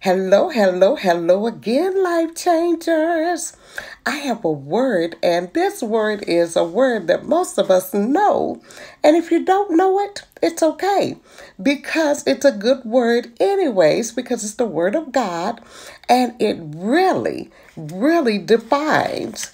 Hello, hello, hello again, life changers. I have a word, and this word is a word that most of us know. And if you don't know it, it's okay because it's a good word, anyways, because it's the word of God and it really, really defines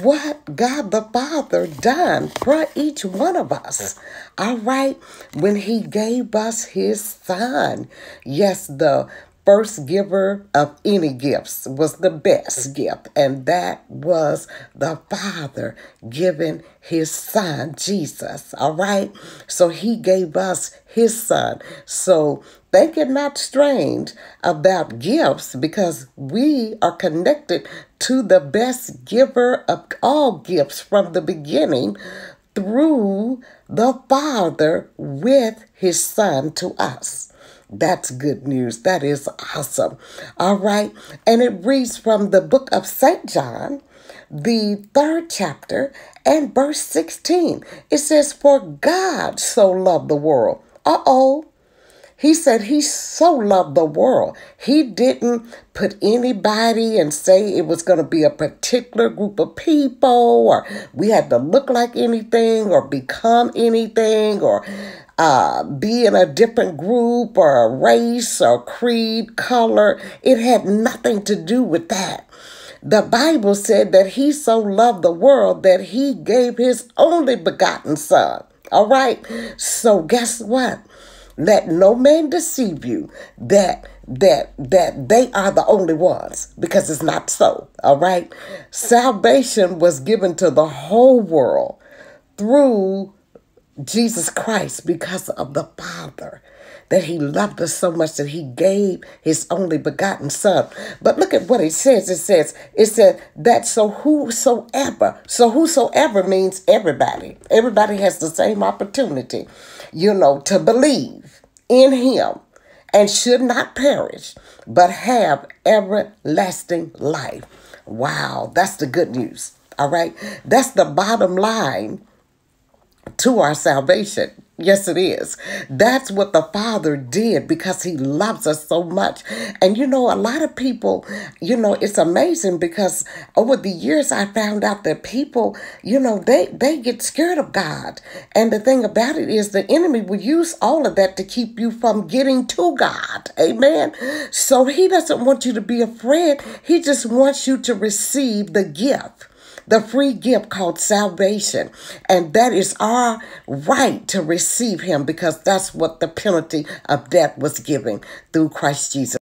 what God the Father done for each one of us. All right, when He gave us His Son. Yes, the first giver of any gifts was the best gift, and that was the Father giving his Son, Jesus. All right? So he gave us his Son. So think it not strange about gifts because we are connected to the best giver of all gifts from the beginning through the Father with his Son to us. That's good news. That is awesome. All right. And it reads from the book of St. John, the third chapter, and verse 16. It says, For God so loved the world. Uh oh. He said he so loved the world. He didn't put anybody and say it was going to be a particular group of people or we had to look like anything or become anything or uh, be in a different group or race or creed, color. It had nothing to do with that. The Bible said that he so loved the world that he gave his only begotten son. All right. So guess what? Let no man deceive you that that that they are the only ones because it's not so. All right? Salvation was given to the whole world through Jesus Christ because of the Father that he loved us so much that he gave his only begotten son. But look at what it says. It says, it said that so whosoever, so whosoever means everybody. Everybody has the same opportunity, you know, to believe in him and should not perish, but have everlasting life. Wow, that's the good news. All right. That's the bottom line to our salvation. Yes, it is. That's what the Father did because He loves us so much. And you know, a lot of people, you know, it's amazing because over the years I found out that people, you know, they they get scared of God. And the thing about it is the enemy will use all of that to keep you from getting to God. Amen. So He doesn't want you to be afraid. He just wants you to receive the gift the free gift called salvation. And that is our right to receive him because that's what the penalty of death was given through Christ Jesus.